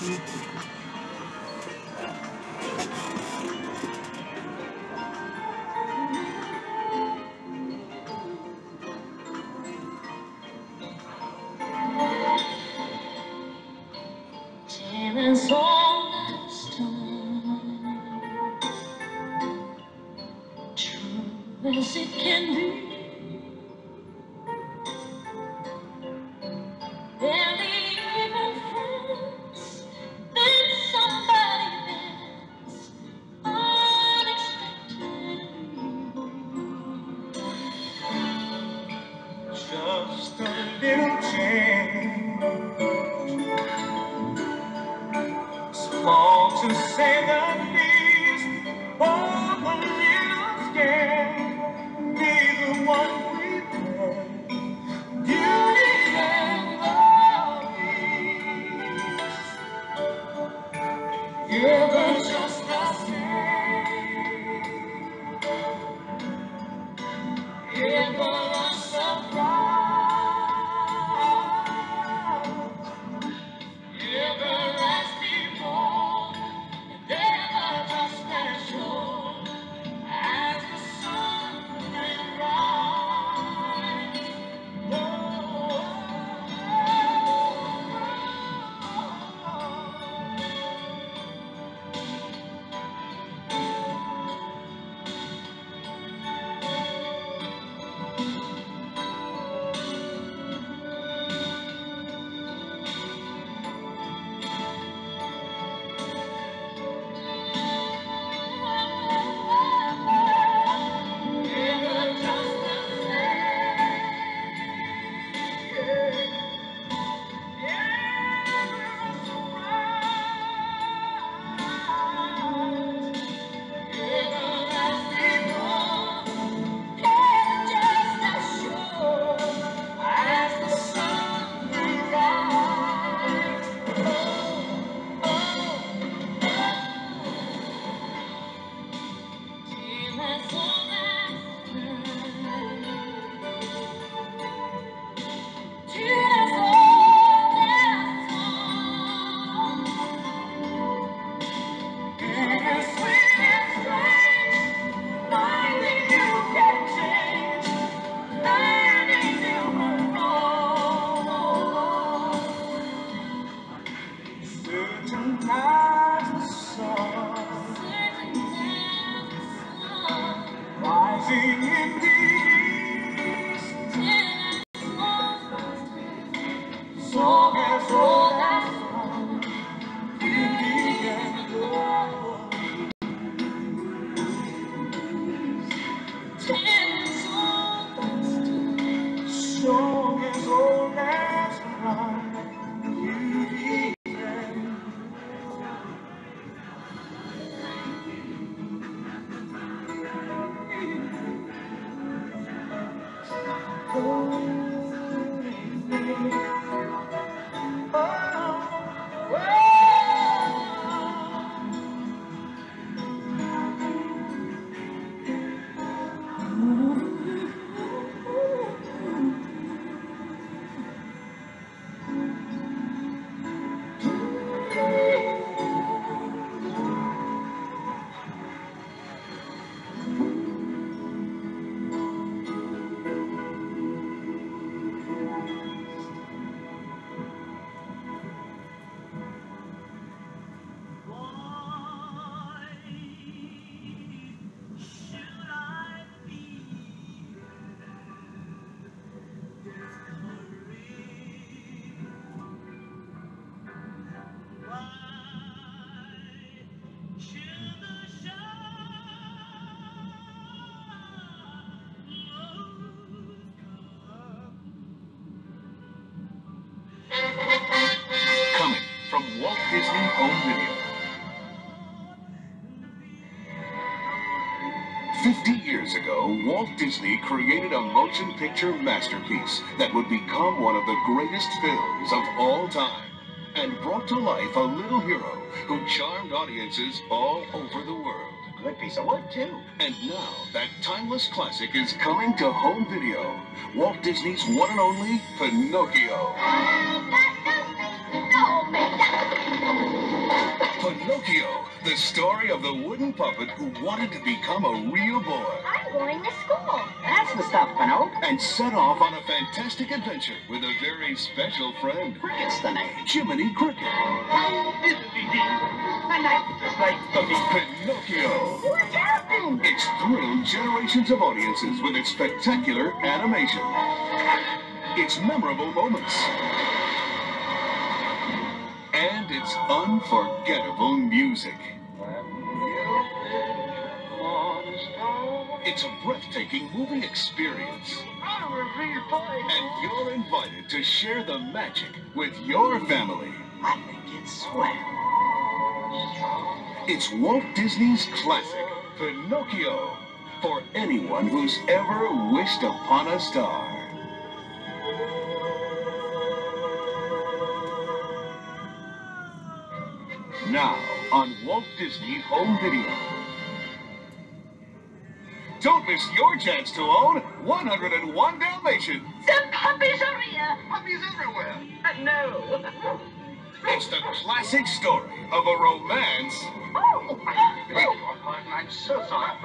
as it can be. To say the least. Oh, a little scared, neither one prepared. Beauty and the Beast. Ever rising in the Walt Disney Home Video. 50 years ago, Walt Disney created a motion picture masterpiece that would become one of the greatest films of all time and brought to life a little hero who charmed audiences all over the world. Good piece of wood, too. And now that timeless classic is coming to home video. Walt Disney's one and only Pinocchio. Pinocchio, the story of the wooden puppet who wanted to become a real boy I'm going to school. That's the stuff, Pinocchio. and set off on a fantastic adventure with a very special friend, Cricket's the name. Jiminy Cricket. My night's like Pinocchio. What happened? It's thrilled generations of audiences with its spectacular animation, its memorable moments, and its unforgettable music. It's a breathtaking movie experience, and you're invited to share the magic with your family. I think it's swell. It's Walt Disney's classic, Pinocchio, for anyone who's ever wished upon a star. Now on Walt Disney Home Video. Don't miss your chance to own 101 Dalmatians. The puppies are here. Puppies everywhere. Uh, no. It's the classic story of a romance Oh. I'm so sorry.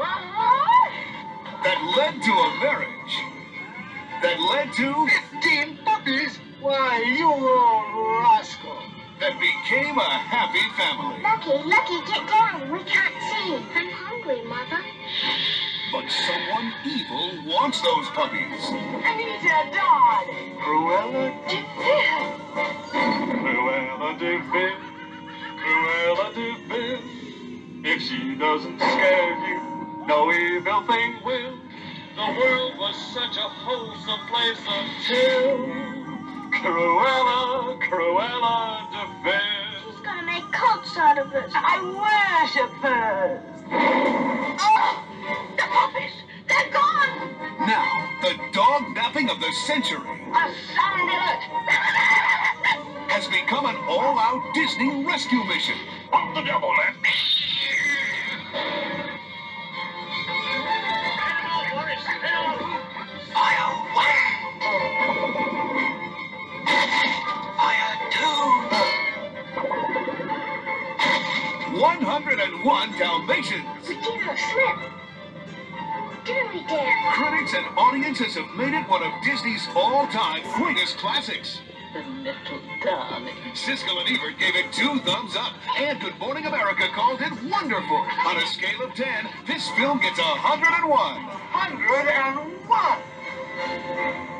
that led to a marriage that led to Fifteen puppies? Why, you old rascal. That became a happy family. Lucky, Lucky, get down. We can't see. I'm hungry, Mother. But someone evil wants those puppies. Anita, darling. Cruella de Cruella de Vil, Cruella de Vil. If she doesn't scare you, no evil thing will. The world was such a wholesome place until Cruella, Cruella She's gonna make cults out of us. I worship her. Oh, the puppies, they're gone. Now, the dog napping of the century A sunbullet. has become an all-out Disney rescue mission. What the devil, man? 101 Dalmatians. We gave her a slip. Didn't we, Dad? Critics and audiences have made it one of Disney's all-time greatest classics. The little darling. Siskel and Ebert gave it two thumbs up, and Good Morning America called it wonderful. On a scale of 10, this film gets a 101. 101.